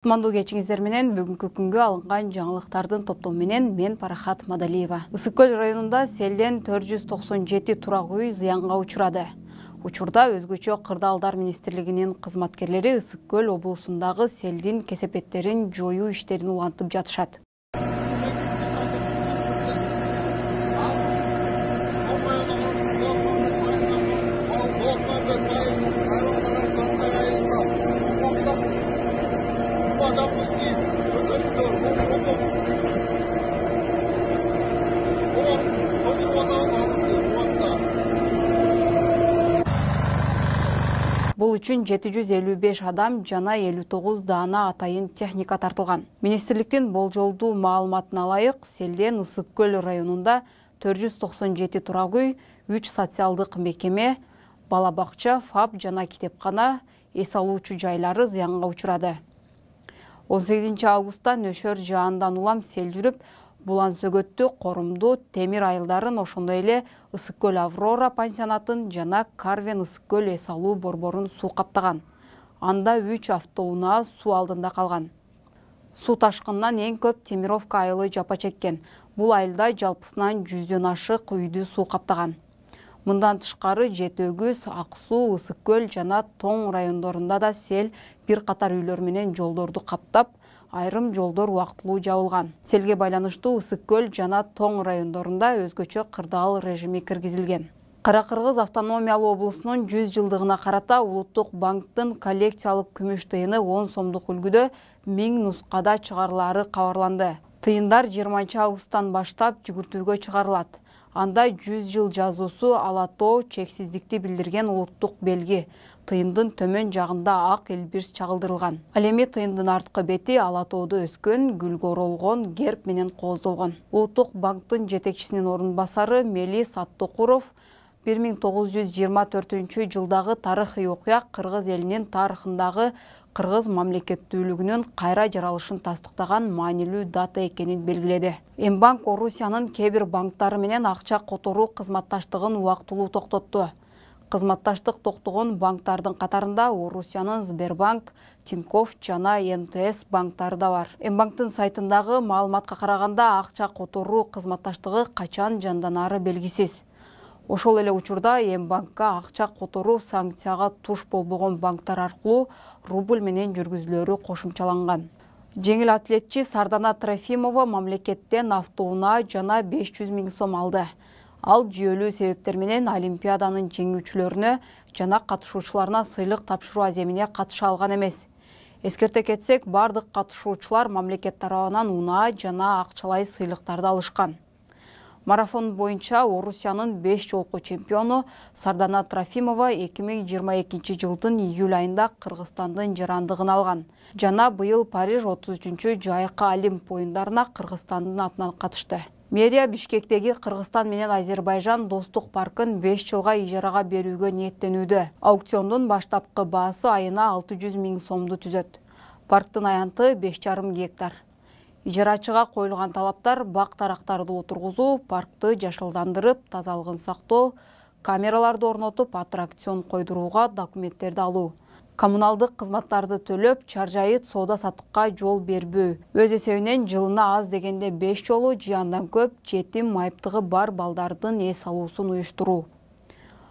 кутмандуу кечиңиздер менен бүгүнкү күнгө алынган жаңылыктардын топтому менен мен парахат мадалиева. Ысык көл районунда селден төрт жүз токсон жети турак үй зыянга учурады. Учурда өзгөчө кырдаалдар министрлигинин кызматкерлери ысык көл облусундагы селдин кесепеттерин жоюу иштерин улантып жатышат бул үчүн жети жүз элүү беш адам жана элүү тогуз даана атайын техника тартылган. Министрликтин болжолдуу маалыматына ылайык селден ысык көл районунда төрт жүз токсон жети турак үй үч социалдык мекеме бала бакча фаб жана китепкана эс алуучу жайлары зыянга учурады. Он сегизинчи августта нөшөр жаандан улам сел жүрүп булан сөгөттү корумду темир айылдарын ошондой эле ысык көл аврора пансионатын жана карвен ысык көл эс алуу борборун суу каптаган. Анда үч автоунаа суу алдында калган. Суу ташкынынан эң көп темировка айылы жапа чеккен. Бул айылда жалпысынан жүздөн ашык үйдү суу каптаган. Мындан тышкары жети өгүз ак суу ысык көл жана тоң райондорунда да сел бир катар үйлөр менен жолдорду каптап айрым жолдор убактылуу жабылган селге байланыштуу ысык көл жана тоң райондорунда өзгөчө кырдаал режими киргизилген. Кара кыргыз автономиялуу облусунун жүз жылдыгына карата улуттук банктын коллекциялык күмүш тыйыны он сомдук үлгүдө миң нускада чыгарылаары кабарланды. Тыйындар жыйырманчы августтан баштап жүгүртүүгө чыгарылат. Анда жүз жыл жазуусу ала тоо чексиздикти билдирген улуттук белги. Тыйындын төмөн жагында ак элбирс чагылдырылган. Ал эми тыйындын арткы бети ала тоодо өскөн гүлгө оролгон герб менен кооздолгон улуттук банктын жетекчисинин орун басары мелис аттокуров бир миң тогуз жүз жыйырма төртүнчү жылдагы тарыхый окуя кыргыз элинин тарыхындагы кыргыз мамлекеттүүлүгүнүн кайра жаралышын тастыктаган маанилүү дата экенин белгиледи м банк орусиянын кээ бир банктары менен акча которуу кызматташтыгын убактылуу токтотту кызматташтык токтогон банктардын катарында орусиянын сбербанк тинькофф жана мтс банктары да бар. М банктын сайтындагы маалыматка караганда акча которуу кызматташтыгы качан жанданаары белгисиз ошол эле учурда м банкка акча которуу санкцияга туш болбогон банктар аркылуу рубль менен жүргүзүлөөрү кошумчаланган. Жеңил атлетчи сардана трофимова мамлекеттен автоунаа жана беш жүз миң сом алды. Ал жүйөлүү себептер менен олимпиаданын жеңүүчүлөрүнө жана катышуучуларына сыйлык тапшыруу аземине катыша алган эмес. Эскерте кетсек баардык катышуучулар мамлекет тарабынан унаа жана акчалай сыйлыктарды алышкан марафон боюнча орусиянын беш жолку чемпиону сардана трофимова эки миң жыйырма экинчи жылдын июль айында кыргызстандын жарандыгын алган. Жана быйыл париж отуз үчүнчү жайкы олимп оюндарына кыргызстандын атынан катышты. Мэрия бишкектеги кыргызстан менен азербайжан достук паркын беш жылга ижарага берүүгө ниеттенүүдө. Аукциондун баштапкы баасы айына алты жүз миң сомду түзөт. Парктын аянты беш жарым гектар ижарачыга коюлган талаптар бак дарактарды отургузуу паркты жашылдандырып тазалыгын сактоо камераларды орнотуп аттракцион койдурууга документтерди алуу. Коммуналдык кызматтарды төлөп чаржайыт соода саттыкка жол бербөө өз эсебинен жылына аз дегенде беш жолу же андан көп жетим майыптыгы бар балдардын эс алуусун уюштуруу.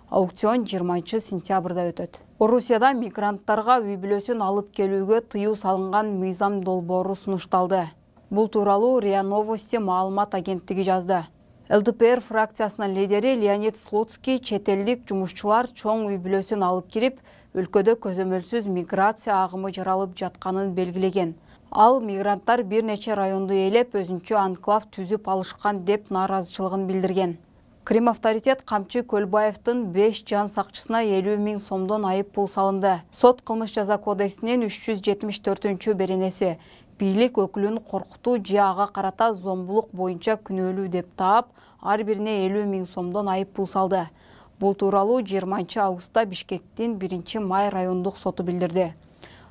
Аукцион жыйырманчы сентябрда өтөт. Орусияда мигранттарга үй бүлөсүн алып келүүгө тыюу салынган мыйзам долбоору сунушталды бул тууралуу риа новости маалымат агенттиги жазды. Лдпр фракциясынын лидери леонид слуцкий чет элдик жумушчулар чоң үй бүлөсүн алып кирип өлкөдө көзөмөлсүз миграция агымы жаралып жатканын белгилеген. Ал мигранттар бир нече районду ээлеп өзүнчө анклав түзүп алышкан деп нааразычылыгын билдирген крим авторитет камчы көлбаевдин беш жан сакчысына элүү миң сомдон айып пул салынды. Сот кылмыш жаза кодексинин үч жүз жетимиш төртүнчү беренеси. Бийлик өкүлүн коркутуу же ага карата зомбулук боюнча күнөөлүү деп таап ар бирине элүү миң сомдон айып пул салды. Бул тууралуу жыйырманчы августта бишкектин биринчи май райондук соту билдирди.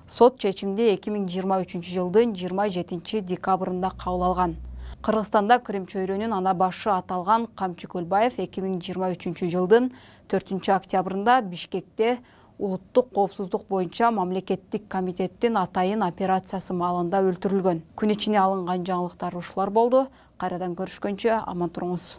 Сот чечимди эки миң жыйырма үчүнчү жылдын жыйырма жетинчи декабрында кабыл алган кыргызстанда крим чөйрөнүн ана башы аталган камчы көлбаев эки миң жыйырма үчүнчү жылдын төртүнчү октябрында бишкекте улуттук коопсуздук боюнча мамлекеттик комитеттин атайын операциясы маалында өлтүрүлгөн күн ичине алынган жаңылыктар ушулар болду кайрадан көрүшкөнчө аман туруңуз